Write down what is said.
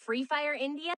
Free Fire India?